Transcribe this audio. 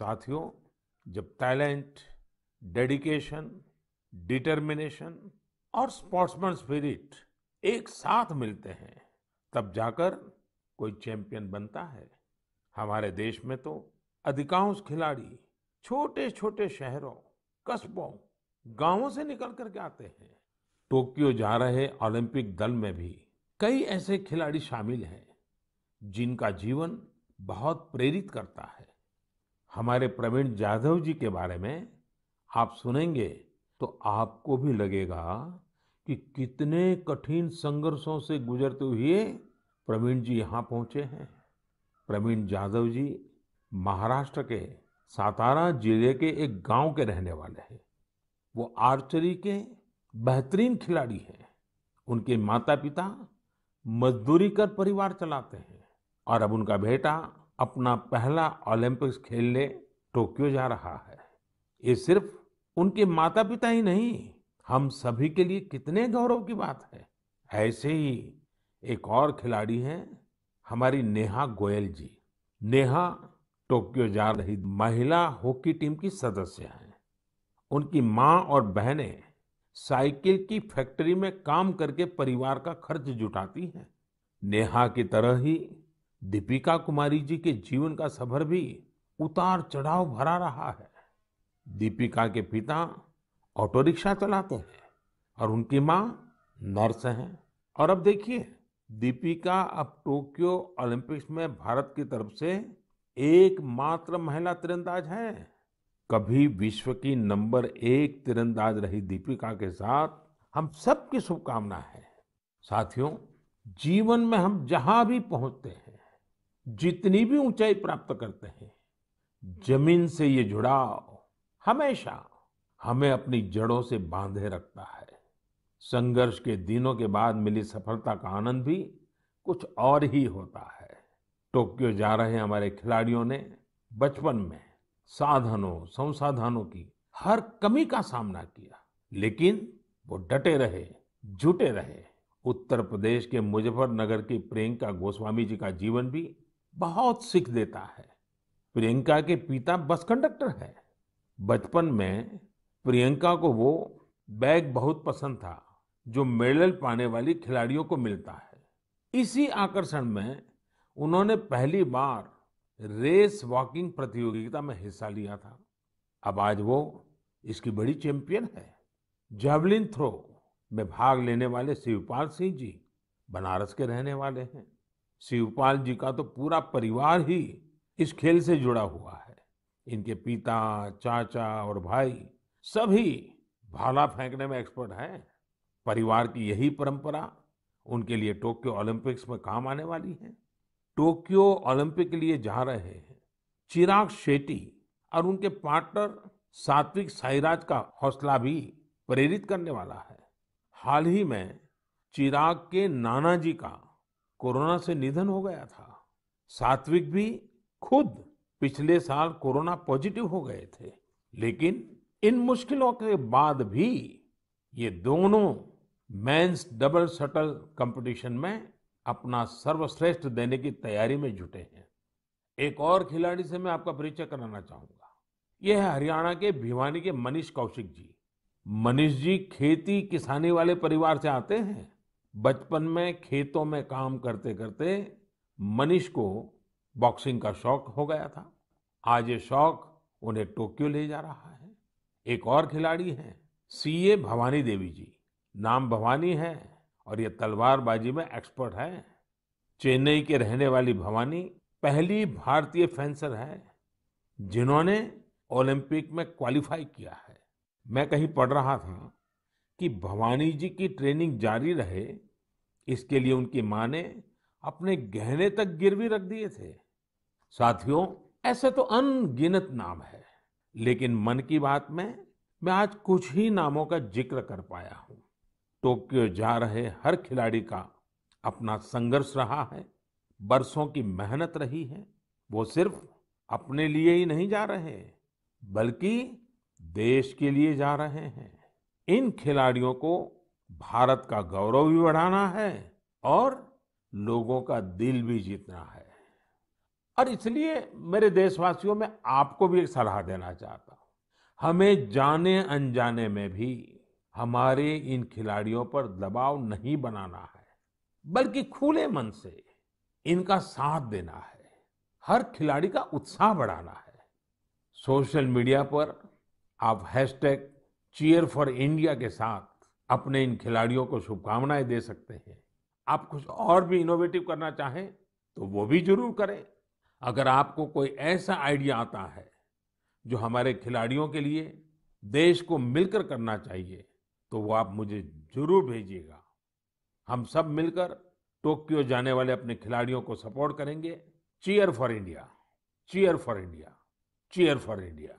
साथियों, जब talent dedication determination और स्पोर्ट्समैन स्पिरिट एक साथ मिलते हैं, तब जाकर कोई चैंपियन बनता है। हमारे देश में तो अधिकांश खिलाड़ी छोटे छोटे शहरों, कस्बों, गाँवों से निकल करके आते हैं। टोक्यो जा रहे ओलंपिक दल में भी कई ऐसे खिलाड़ी शामिल हैं, जिनका जीवन बहुत प्रेरित करता है। हमारे प्रवीण जाधव जी के बारे में आप सुनेंगे तो आपको भी लगेगा कि कितने कठिन संघर्षों से गुजरते हुए प्रवीण जी यहाँ पहुँचे हैं। प्रवीण जाधव जी महाराष्ट्र के सातारा ज़िले के एक गाँव के रहने वाले हैं। वो आर्चरी के बेहतरीन खिलाड़ी हैं। उनके माता पिता मजदूरी कर परिवार चलाते हैं और अब उनका बेटा अपना पहला ओलंपिक्स खेलने टोक्यो जा रहा है। ये सिर्फ़ उनके माता पिता ही नहीं, हम सभी के लिए कितने गौरव की बात है। ऐसे ही एक और खिलाड़ी हैं, हमारी नेहा गोयल जी। नेहा टोक्यो जा रही महिला हॉकी टीम की सदस्य हैं। उनकी माँ और बहनें साइकिल की फैक्ट्री में काम करके परिवार का खर्च जुटाती हैं। नेहा की तरह ही दीपिका कुमारी जी के जीवन का सफ़र भी उतार चढ़ाव भरा रहा है। दीपिका के पिता ऑटो रिक्शा चलाते हैं और उनकी माँ नर्स हैं। और अब देखिए, दीपिका अब टोक्यो ओलंपिक्स में भारत की तरफ़ से एकमात्र महिला तीरंदाज है। कभी विश्व की नंबर एक तीरंदाज रही दीपिका के साथ हम सबकी शुभकामना है। साथियों, जीवन में हम जहाँ भी पहुँचते हैं जितनी भी ऊंचाई प्राप्त करते हैं, ज़मीन से ये जुड़ाव हमेशा हमें अपनी जड़ों से बांधे रखता है। संघर्ष के दिनों के बाद मिली सफलता का आनंद भी कुछ और ही होता है। टोक्यो जा रहे हमारे खिलाड़ियों ने बचपन में साधनों, संसाधनों की हर कमी का सामना किया, लेकिन वो डटे रहे, जुटे रहे। उत्तर प्रदेश के मुजफ्फरनगर की प्रियंका गोस्वामी जी का जीवन भी बहुत सीख देता है। प्रियंका के पिता बस कंडक्टर है। बचपन में प्रियंका को वो बैग बहुत पसंद था, जो मेडल पाने वाली खिलाड़ियों को मिलता है। इसी आकर्षण में उन्होंने पहली बार रेस वॉकिंग प्रतियोगिता में हिस्सा लिया था। अब आज वो इसकी बड़ी चैंपियन है। जेवलिन थ्रो में भाग लेने वाले शिवपाल सिंह जी बनारस के रहने वाले हैं। शिवपाल जी का तो पूरा परिवार ही इस खेल से जुड़ा हुआ है। इनके पिता, चाचा और भाई सभी भाला फेंकने में एक्सपर्ट हैं। परिवार की यही परंपरा उनके लिए टोक्यो ओलंपिक्स में काम आने वाली है। टोक्यो ओलंपिक के लिए जा रहे हैं चिराग शेट्टी और उनके पार्टनर सात्विक साईराज का हौसला भी प्रेरित करने वाला है। हाल ही में चिराग के नाना जी का कोरोना से निधन हो गया था। सात्विक भी खुद पिछले साल कोरोना पॉजिटिव हो गए थे, लेकिन इन मुश्किलों के बाद भी ये दोनों मेंस डबल शटल कंपटीशन में अपना सर्वश्रेष्ठ देने की तैयारी में जुटे हैं। एक और खिलाड़ी से मैं आपका परिचय कराना चाहूँगा। यह है हरियाणा के भिवानी के मनीष कौशिक जी। मनीष जी खेती किसानी वाले परिवार से आते हैं? बचपन में खेतों में काम करते करते मनीष को बॉक्सिंग का शौक हो गया था। आज ये शौक उन्हें टोक्यो ले जा रहा है। एक और खिलाड़ी हैं, सीए भवानी देवी जी। नाम भवानी है और ये तलवारबाजी में एक्सपर्ट है। चेन्नई के रहने वाली भवानी पहली भारतीय फेंसर है, जिन्होंने ओलंपिक में क्वालिफाई किया है। मैं कहीं पढ़ रहा था कि भवानी जी की ट्रेनिंग जारी रहे इसके लिए उनकी माँ ने अपने गहने तक गिरवी रख दिए थे। साथियों, ऐसे तो अनगिनत नाम है, लेकिन मन की बात में मैं आज कुछ ही नामों का ज़िक्र कर पाया हूँ। टोक्यो जा रहे हर खिलाड़ी का अपना संघर्ष रहा है, बरसों की मेहनत रही है, वो सिर्फ़ अपने लिए ही नहीं जा रहे, बल्कि देश के लिए जा रहे हैं। इन खिलाड़ियों को भारत का गौरव भी बढ़ाना है और लोगों का दिल भी जीतना है। और इसलिए मेरे देशवासियों, में आपको भी एक सलाह देना चाहता हूँ। हमें जाने अनजाने में भी हमारे इन खिलाड़ियों पर दबाव नहीं बनाना है, बल्कि खुले मन से इनका साथ देना है। हर खिलाड़ी का उत्साह बढ़ाना है। सोशल मीडिया पर आप हैशटैग चीयर फॉर इंडिया के साथ अपने इन खिलाड़ियों को शुभकामनाएँ दे सकते हैं। आप कुछ और भी इनोवेटिव करना चाहें तो वो भी ज़रूर करें। अगर आपको कोई ऐसा आइडिया आता है, जो हमारे खिलाड़ियों के लिए देश को मिलकर करना चाहिए तो वो आप मुझे ज़रूर भेजिएगा। हम सब मिलकर टोक्यो जाने वाले अपने खिलाड़ियों को सपोर्ट करेंगे। Cheer for India cheer for India cheer for India